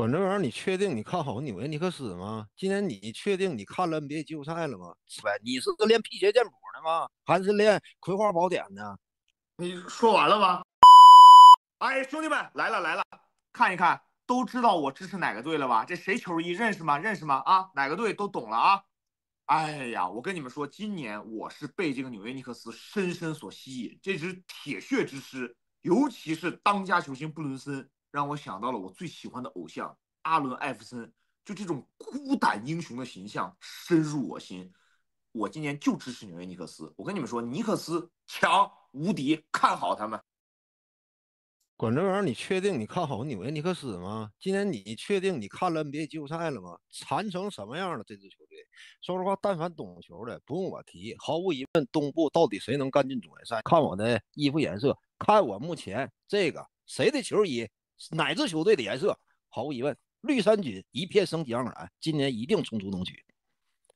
管这玩意儿，你确定你看好纽约尼克斯吗？今年你确定你看了 NBA 季后赛了吗？喂，你是练辟邪剑谱的吗？还是练葵花宝典呢？你说完了吗？哎，兄弟们，来了来了，看一看，都知道我支持哪个队了吧？这谁球衣认识吗？认识吗？啊，哪个队都懂了啊！哎呀，我跟你们说，今年我是被这个纽约尼克斯深深所吸引，这支铁血之师，尤其是当家球星布伦森。让我想到了我最喜欢的偶像阿伦·艾弗森，就这种孤胆英雄的形象深入我心。我今年就支持纽约尼克斯。我跟你们说，尼克斯强无敌，看好他们。管这玩意儿，你确定你看好纽约尼克斯吗？今年你确定你看了 NBA 季后赛了吗？残成什么样了？这支球队，说实话，但凡懂球的，不用我提，毫无疑问，东部到底谁能干进总决赛？看我的衣服颜色，看我目前这个谁的球衣。哪支球队的颜色？毫无疑问，绿衫军一片生机盎然，今年一定冲出东区。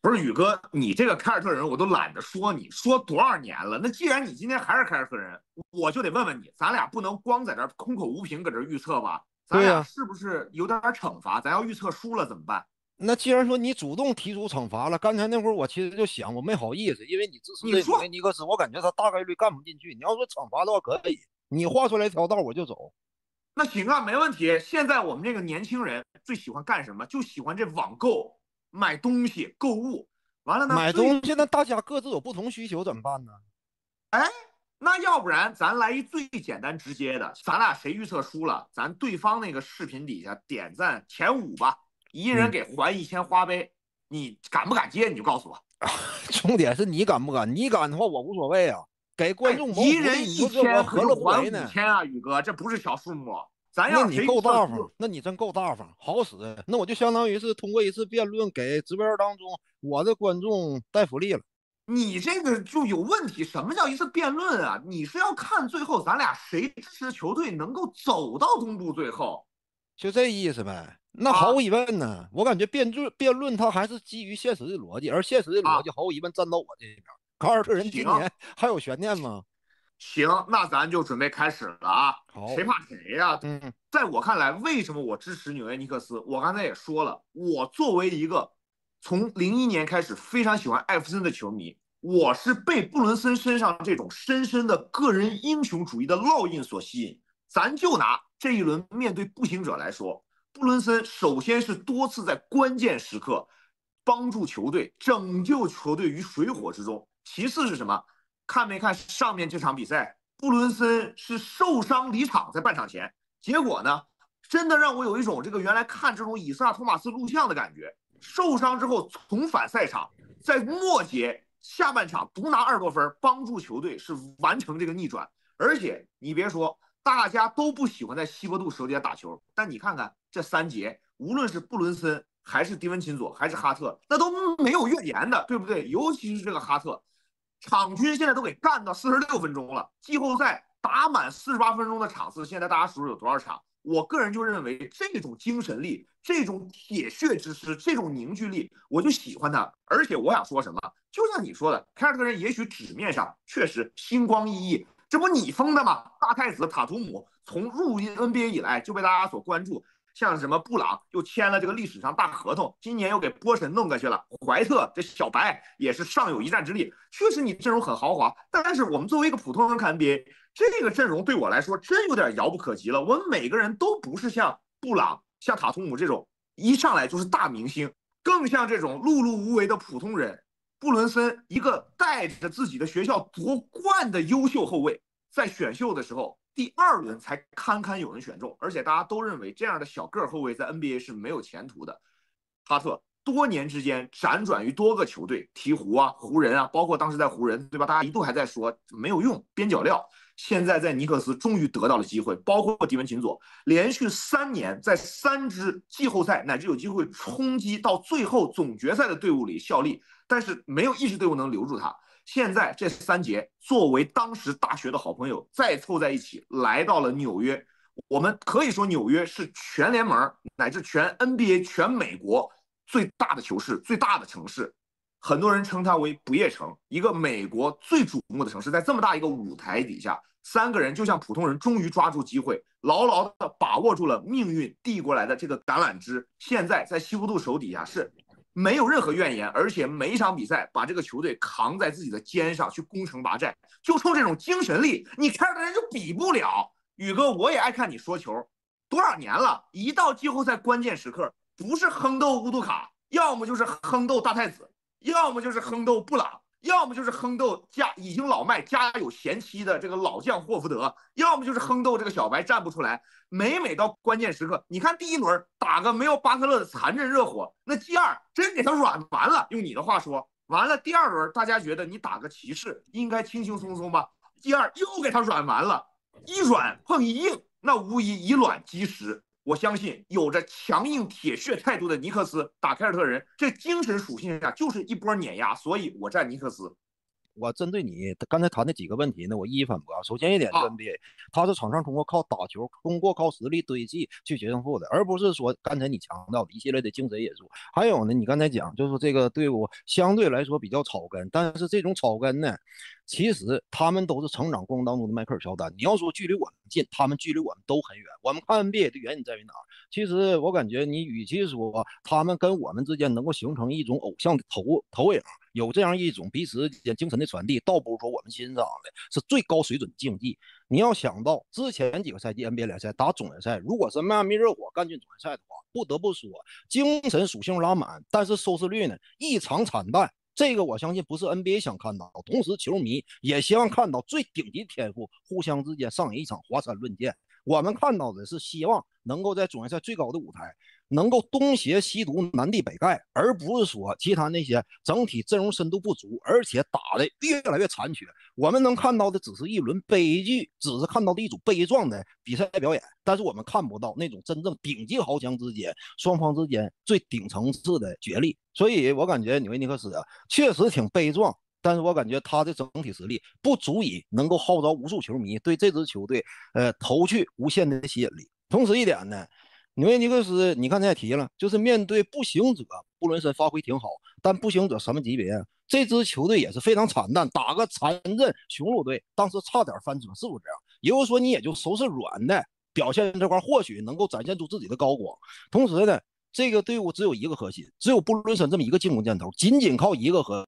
不是宇哥，你这个凯尔特人我都懒得说，你说多少年了？那既然你今天还是凯尔特人，我就得问问你，咱俩不能光在这空口无凭搁这预测吧？咱俩是不是有点惩罚？咱要预测输了怎么办？那既然说你主动提出惩罚了，刚才那会儿我其实就想，我没好意思，因为你支持这维尼克斯，我感觉他大概率干不进去。你要说惩罚的话，可以，你画出来一条道我就走。那行啊，没问题。现在我们这个年轻人最喜欢干什么？就喜欢这网购、买东西、购物。完了呢，买东西那大家各自有不同需求，怎么办呢？哎，那要不然咱来一最简单直接的，咱俩谁预测输了，咱对方那个视频底下点赞前五吧，一人给还一千花呗。你敢不敢接？你就告诉我。重点是你敢不敢？你敢的话，我无所谓啊。给观众一人一千，何乐还五千啊，宇哥，这不是小数目。咱要你够大方，那你真够大方，好使。那我就相当于是通过一次辩论，给直播当中我的观众带福利了。你这个就有问题。什么叫一次辩论啊？你是要看最后咱俩谁支持球队能够走到东部最后，就这意思呗。那毫无疑问呢，我感觉辩论辩论它还是基于现实的逻辑，而现实的逻辑毫无疑问站到我这边。凯尔特人今年还有悬念吗？行，那咱就准备开始了啊！谁怕谁呀？嗯，在我看来，为什么我支持纽约尼克斯？我刚才也说了，我作为一个从零一年开始非常喜欢艾弗森的球迷，我是被布伦森身上这种深深的个人英雄主义的烙印所吸引。咱就拿这一轮面对步行者来说，布伦森首先是多次在关键时刻帮助球队拯救球队于水火之中。其次是什么？看没看上面这场比赛？布伦森是受伤离场，在半场前，结果呢，真的让我有一种这个原来看这种以萨托马斯录像的感觉。受伤之后重返赛场，在末节下半场独拿二十多分，帮助球队是完成这个逆转。而且你别说，大家都不喜欢在西伯杜手底下打球，但你看看这三节，无论是布伦森还是迪文琴佐还是哈特，那都没有怨言的，对不对？尤其是这个哈特。场均现在都给干到四十六分钟了，季后赛打满四十八分钟的场次，现在大家数数有多少场？我个人就认为这种精神力、这种铁血之师、这种凝聚力，我就喜欢他。而且我想说什么，就像你说的，凯尔特人也许纸面上确实星光熠熠，这不你封的吗？大太子塔图姆从入 NBA 以来就被大家所关注。像什么布朗又签了这个历史上大合同，今年又给波神弄过去了。怀特这小白也是尚有一战之力，确实你阵容很豪华。但是我们作为一个普通人看 NBA，这个阵容对我来说真有点遥不可及了。我们每个人都不是像布朗、像塔图姆这种一上来就是大明星，更像这种碌碌无为的普通人。布伦森一个带着自己的学校夺冠的优秀后卫，在选秀的时候。第二轮才堪堪有人选中，而且大家都认为这样的小个后卫在 NBA 是没有前途的。哈特多年之间辗转于多个球队，鹈鹕啊、湖人啊，包括当时在湖人，对吧？大家一度还在说没有用，边角料。现在在尼克斯终于得到了机会，包括迪文琴佐，连续三年在三支季后赛乃至有机会冲击到最后总决赛的队伍里效力，但是没有一支队伍能留住他。现在这三杰作为当时大学的好朋友再凑在一起，来到了纽约。我们可以说，纽约是全联盟乃至全 NBA、全美国最大的球市、最大的城市。很多人称它为不夜城，一个美国最瞩目的城市。在这么大一个舞台底下，三个人就像普通人，终于抓住机会，牢牢的把握住了命运递过来的这个橄榄枝。现在在西湖度手底下是没有任何怨言，而且每一场比赛把这个球队扛在自己的肩上去攻城拔寨，就冲这种精神力，你凯尔特人就比不了。宇哥，我也爱看你说球，多少年了，一到季后赛关键时刻，不是亨斗乌杜卡，要么就是亨斗大太子，要么就是亨斗布朗。要么就是亨斗家已经老迈家有贤妻的这个老将霍福德，要么就是亨斗这个小白站不出来。每每到关键时刻，你看第一轮打个没有巴特勒的残阵热火，那 G 二真给他软完了。用你的话说，完了第二轮大家觉得你打个骑士应该轻轻松松吧？G 二又给他软完了，一软碰一硬，那无疑以卵击石。我相信有着强硬铁血态度的尼克斯打凯尔特人，这精神属性下就是一波碾压，所以我站尼克斯。我针对你刚才谈的几个问题呢，我一一反驳。首先一点是 NBA，他是场上通过靠打球，通过靠实力堆砌去决胜负的，而不是说刚才你强调的一系列的精神因素。还有呢，你刚才讲就是这个队伍相对来说比较草根，但是这种草根呢。其实他们都是成长过程当中的迈克尔乔丹。你要说距离我们近，他们距离我们都很远。我们看 NBA 的原因在于哪儿？其实我感觉，你与其说他们跟我们之间能够形成一种偶像的投投影，有这样一种彼此间精神的传递，倒不如说我们欣赏的是最高水准的竞技。你要想到之前几个赛季 NBA 联赛打总决赛，如果是迈阿密热火干进总决赛的话，不得不说精神属性拉满，但是收视率呢异常惨淡。这个我相信不是 NBA 想看到，同时球迷也希望看到最顶级天赋互相之间上演一场华山论剑。我们看到的是希望能够在总决赛最高的舞台。能够东邪西毒南帝北丐，而不是说其他那些整体阵容深度不足，而且打的越来越残缺。我们能看到的只是一轮悲剧，只是看到的一组悲壮的比赛表演，但是我们看不到那种真正顶级豪强之间双方之间最顶层次的角力。所以我感觉纽维尼克斯啊，确实挺悲壮，但是我感觉他的整体实力不足以能够号召无数球迷对这支球队呃投去无限的吸引力。同时一点呢。纽约尼克斯，你刚才也提了，就是面对步行者，布伦森发挥挺好，但步行者什么级别？这支球队也是非常惨淡，打个残阵雄鹿队，当时差点翻车，是不是这样？也就是说，你也就收拾软的表现这块，或许能够展现出自己的高光。同时呢，这个队伍只有一个核心，只有布伦森这么一个进攻箭头，仅仅靠一个核。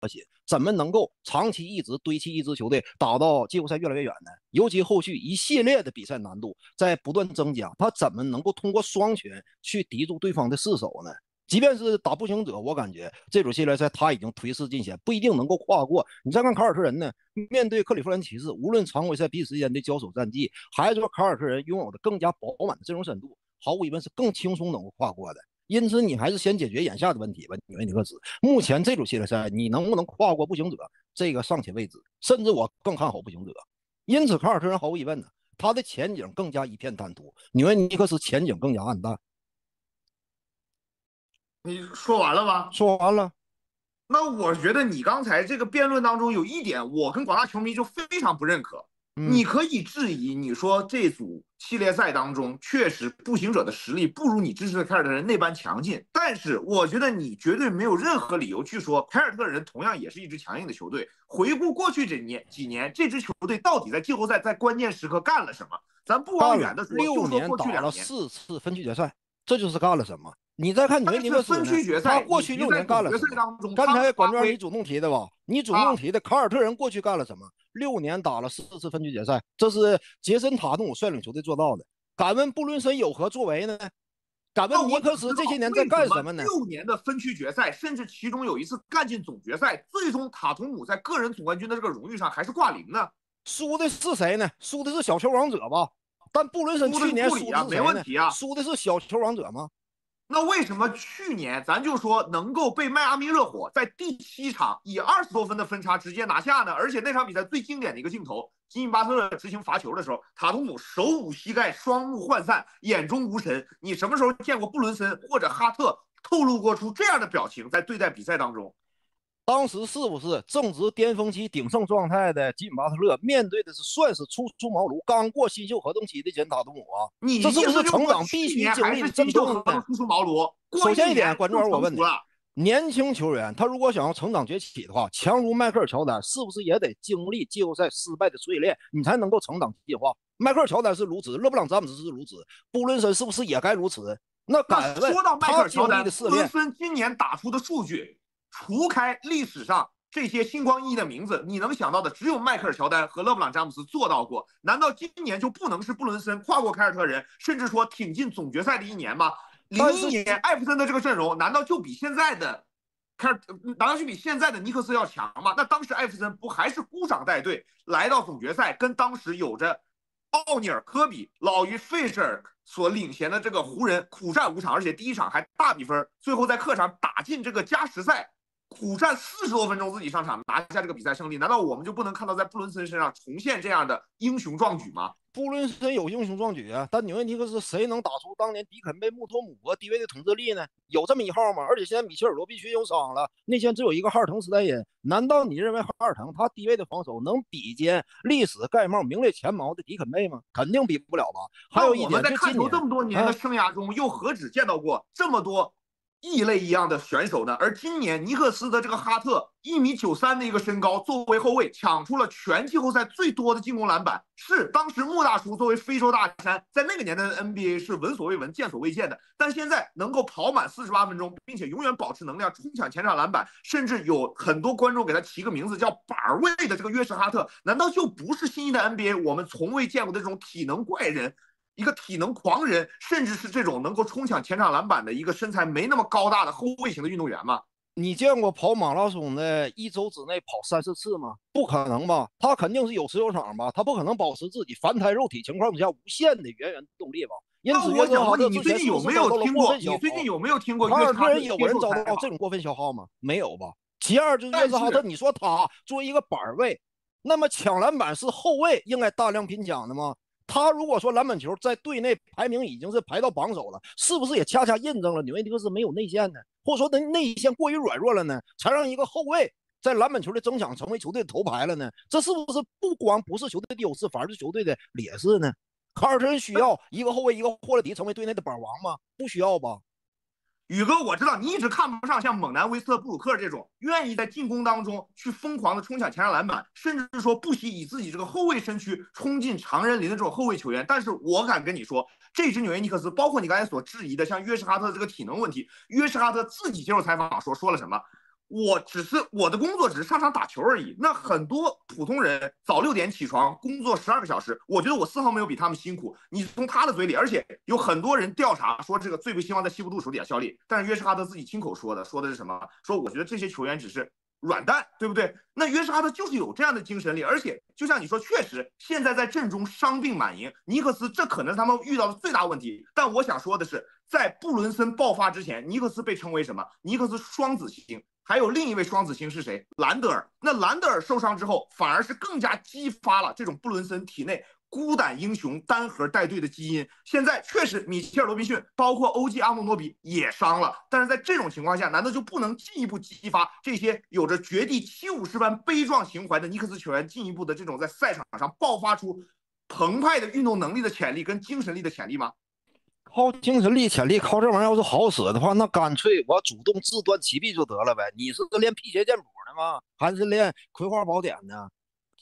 核心怎么能够长期一直堆砌一支球队打到季后赛越来越远呢？尤其后续一系列的比赛难度在不断增加，他怎么能够通过双拳去抵住对方的四手呢？即便是打步行者，我感觉这组系列赛他已经颓势尽显，不一定能够跨过。你再看凯尔特人呢，面对克利夫兰骑士，无论常规赛彼此间的交手战绩，还是说凯尔特人拥有的更加饱满的阵容深度，毫无疑问是更轻松能够跨过的。因此，你还是先解决眼下的问题吧，纽维尼克斯。目前这组系列赛，你能不能跨过步行者，这个尚且未知。甚至我更看好步行者。因此，卡尔特人毫无疑问呢，他的前景更加一片坦途，纽维尼克斯前景更加暗淡。你说完了吗？说完了。那我觉得你刚才这个辩论当中有一点，我跟广大球迷就非常不认可。你可以质疑，你说这组系列赛当中确实步行者的实力不如你支持的凯尔特人那般强劲，但是我觉得你绝对没有任何理由去说凯尔特人同样也是一支强硬的球队。回顾过去这年几年，这支球队到底在季后赛在关键时刻干了什么？咱不往远的说，六年打了四次分区决赛，这就是干了什么？你再看纽维尼克斯，他过去六年干了什么？刚才管庄你主动提的吧？你主动提的凯尔特人过去干了什么？六年打了四次分区决赛，这是杰森塔图姆率领球队做到的。敢问布伦森有何作为呢？敢问尼克斯这些年在干什么呢？六年的分区决赛，甚至其中有一次干进总决赛，最终塔图姆在个人总冠军的这个荣誉上还是挂零呢？输的是谁呢？输的是小球王者吧？但布伦森去年输的没问题啊，输的是小球王者吗？那为什么去年咱就说能够被迈阿密热火在第七场以二十多分的分差直接拿下呢？而且那场比赛最经典的一个镜头，吉米巴特勒执行罚球的时候，塔图姆手捂膝盖，双目涣散，眼中无神。你什么时候见过布伦森或者哈特透露过出这样的表情在对待比赛当中？当时是不是正值巅峰期鼎盛状态的吉米巴特勒面对的是算是初出茅庐、刚过新秀合同期的简塔图姆啊？这是不是成长必须经历的真正的？初出茅庐。首先一点，观众我问你，年轻球员他如果想要成长崛起的话，强如迈克尔乔丹，是不是也得经历季后赛失败的淬炼，你才能够成长进化？迈克尔乔丹是如此，勒布朗詹姆斯是如此，布伦森是不是也该如此？那敢说到迈克尔乔丹，布伦森今年打出的数据，除开历史上这些星光熠熠的名字，你能想到的只有迈克尔乔丹和勒布朗詹姆斯做到过。难道今年就不能是布伦森跨过凯尔特人，甚至说挺进总决赛的一年吗？零一年艾弗森的这个阵容，难道就比现在的凯尔，难道就比现在的尼克斯要强吗？那当时艾弗森不还是孤掌带队来到总决赛，跟当时有着奥尼尔、科比、老于费舍尔所领衔的这个湖人苦战五场，而且第一场还大比分，最后在客场打进这个加时赛，苦战四十多分钟自己上场拿下这个比赛胜利，难道我们就不能看到在布伦森身上重现这样的英雄壮举吗？布伦森有英雄壮举啊，但纽约尼克斯谁能打出当年迪肯贝、穆托姆博低位的统治力呢？有这么一号吗？而且现在米切尔罗必须有伤了，内线只有一个哈尔滕斯泰因。难道你认为哈尔滕他低位的防守能比肩历史盖帽名列前茅的迪肯贝吗？肯定比不了吧。还有一点，在看球这么多年的生涯中，又何止见到过这么多？异类一样的选手呢？而今年尼克斯的这个哈特一米九三的一个身高，作为后卫抢出了全季后赛最多的进攻篮板，是当时穆大叔作为非洲大山，在那个年代的 NBA 是闻所未闻、见所未见的。但现在能够跑满四十八分钟，并且永远保持能量，冲抢前场篮板，甚至有很多观众给他起个名字叫“板位”的这个约什哈特，难道就不是新一代 NBA 我们从未见过的这种体能怪人？一个体能狂人，甚至是这种能够冲抢前场篮板的一个身材没那么高大的后卫型的运动员吗？你见过跑马拉松的一周之内跑三四次吗？不可能吧？他肯定是有持有场吧？他不可能保持自己凡胎肉体情况下无限的源源动力吧？因此，我想问你，你最近有没有听过？你最近有没有听过？凯尔特人有人遭到这种过分消耗吗？没有吧？其二就是约瑟哈特，你说他作为一个板位，那么抢篮板是后卫应该大量拼抢的吗？他如果说篮板球在队内排名已经是排到榜首了，是不是也恰恰印证了纽约尼克斯没有内线呢？或者说他内线过于软弱了呢？才让一个后卫在篮板球的争抢成为球队的头牌了呢？这是不是不光不是球队的优势，反而是球队的劣势呢？卡尔特人需要一个后卫一个霍勒迪成为队内的板王吗？不需要吧？宇哥，我知道你一直看不上像猛男威斯特布鲁克这种愿意在进攻当中去疯狂的冲抢前场篮板，甚至是说不惜以自己这个后卫身躯冲进常人林的这种后卫球员。但是我敢跟你说，这支纽约尼克斯，包括你刚才所质疑的像约什哈特这个体能问题，约什哈特自己接受采访说说了什么？我只是我的工作只是上场打球而已。那很多普通人早六点起床工作十二个小时，我觉得我丝毫没有比他们辛苦。你从他的嘴里，而且有很多人调查说这个最不希望在西部杜手底下效力，但是约什哈特自己亲口说的，说的是什么？说我觉得这些球员只是软蛋，对不对？那约什哈特就是有这样的精神力，而且就像你说，确实现在在阵中伤病满营，尼克斯这可能是他们遇到的最大问题。但我想说的是，在布伦森爆发之前，尼克斯被称为什么？尼克斯双子星。还有另一位双子星是谁？兰德尔。那兰德尔受伤之后，反而是更加激发了这种布伦森体内孤胆英雄、单核带队的基因。现在确实，米切尔·罗宾逊，包括欧记阿诺诺比也伤了。但是在这种情况下，难道就不能进一步激发这些有着绝地七武士般悲壮情怀的尼克斯球员，进一步的这种在赛场上爆发出澎湃的运动能力的潜力跟精神力的潜力吗？靠精神力、潜力，靠这玩意儿要是好使的话，那干脆我主动自断其臂就得了呗。你是练辟邪剑谱的吗？还是练葵花宝典呢？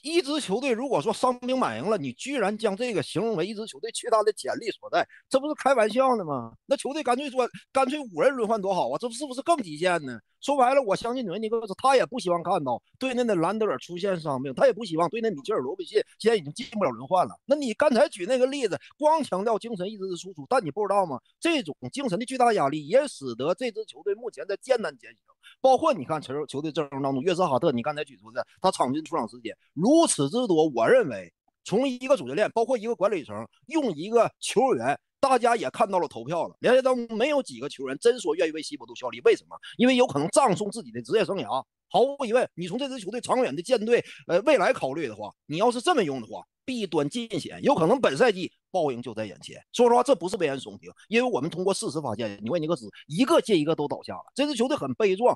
一支球队如果说伤兵满营了，你居然将这个形容为一支球队巨大的潜力所在，这不是开玩笑呢吗？那球队干脆说，干脆五人轮换多好啊，这是不是更极限呢？说白了，我相信纽约尼克斯他也不希望看到队内的兰德尔出现伤病，他也不希望队内米切尔罗宾逊现在已经进不了轮换了。那你刚才举那个例子，光强调精神意志的输出，但你不知道吗？这种精神的巨大压力也使得这支球队目前在艰难前行。包括你看球球队阵容当中，约瑟哈特，你刚才举出的他场均出场时间如如此之多，我认为从一个主教练，包括一个管理层，用一个球员。大家也看到了投票了，联赛当中没有几个球员真说愿意为西伯杜效力，为什么？因为有可能葬送自己的职业生涯。毫无疑问，你从这支球队长远的舰队呃未来考虑的话，你要是这么用的话，弊端尽显，有可能本赛季报应就在眼前。说实话，这不是危言耸听，因为我们通过事实发现，纽约尼克斯一个接一个都倒下了。这支球队很悲壮，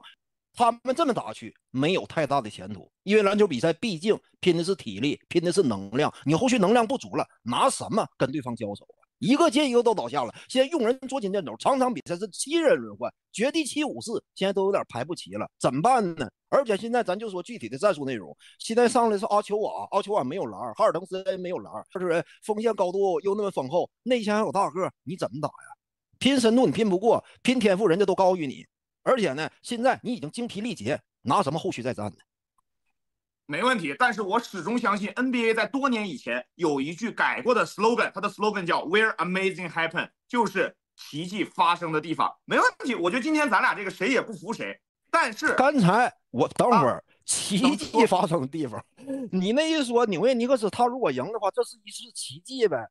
他们这么打去没有太大的前途，因为篮球比赛毕竟拼的是体力，拼的是能量，你后续能量不足了，拿什么跟对方交手啊？一个接一个都倒下了。现在用人捉襟见肘，场场比赛是七人轮换，绝地七武士现在都有点排不齐了，怎么办呢？而且现在咱就说具体的战术内容，现在上来是阿丘瓦，阿丘瓦没有篮，哈尔滕森没有篮，这人锋线高度又那么丰厚，内线还有大个，你怎么打呀？拼深度你拼不过，拼天赋人家都高于你，而且呢，现在你已经精疲力竭，拿什么后续再战呢？没问题，但是我始终相信 NBA 在多年以前有一句改过的 slogan，它的 slogan 叫 Where Amazing Happen，就是奇迹发生的地方。没问题，我觉得今天咱俩这个谁也不服谁。但是刚才我等会儿奇迹发生的地方，你那一说纽约尼克斯他如果赢的话，这是一次奇迹呗？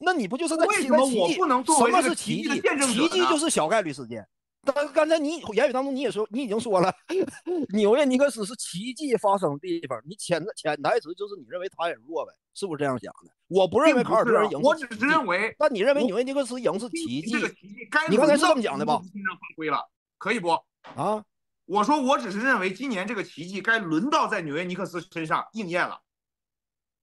那你不就是在为什么我不能作为什么是奇迹？奇迹就是小概率事件。但刚才你言语当中你也说，你已经说了，纽约尼克斯是奇迹发生的地方。你潜潜台词就是你认为他也弱呗？是不是这样想的？我不认为卡尔特人赢，我只是认为。那你认为纽约尼克斯赢是奇迹？这个奇迹该你刚才是这么讲的吧？发挥了，可以不？啊，我说我只是认为今年这个奇迹该轮到在纽约尼克斯身上应验了。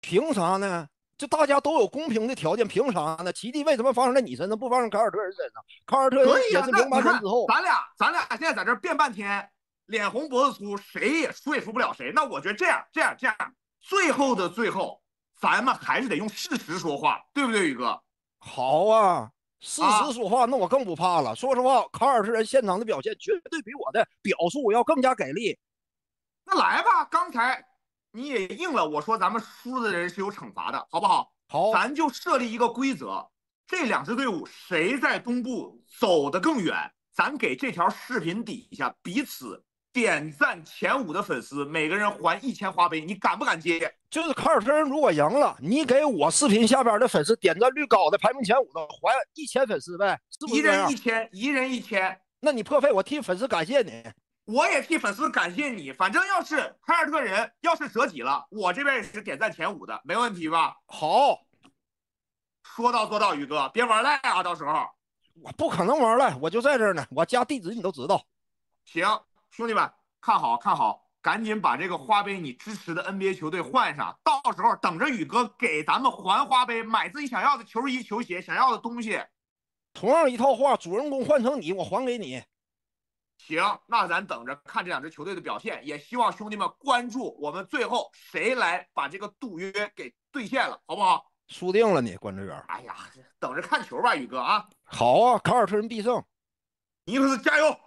凭啥呢？就大家都有公平的条件，凭啥呢？奇迹为什么发生在你身上，不发生凯尔特人身上？凯尔特人也是零八年之后，咱俩咱俩现在在这辩半天，脸红脖子粗，谁也说服不了谁。那我觉得这样这样这样，最后的最后，咱们还是得用事实说话，对不对，宇哥？好啊，事实说话，那我更不怕了。说实话，凯尔特人现场的表现绝对比我的表述要更加给力。那来吧，刚才。你也应了，我说咱们输的人是有惩罚的，好不好？好，咱就设立一个规则，这两支队伍谁在东部走得更远，咱给这条视频底下彼此点赞前五的粉丝，每个人还一千花呗，你敢不敢接？就是卡尔特人如果赢了，你给我视频下边的粉丝点赞率高的排名前五的还一千粉丝呗，一人一千，一人一千。那你破费，我替粉丝感谢你。我也替粉丝感谢你。反正要是凯尔特人要是折戟了，我这边也是点赞前五的，没问题吧？好，说到做到，宇哥，别玩赖啊！到时候我不可能玩赖，我就在这儿呢。我家地址你都知道。行，兄弟们，看好看好，赶紧把这个花呗你支持的 NBA 球队换上，到时候等着宇哥给咱们还花呗，买自己想要的球衣、球鞋，想要的东西。同样一套话，主人公换成你，我还给你。行，那咱等着看这两支球队的表现，也希望兄弟们关注我们最后谁来把这个赌约给兑现了，好不好？输定了你，关志远。哎呀，等着看球吧，宇哥啊！好啊，凯尔特人必胜，尼克斯加油！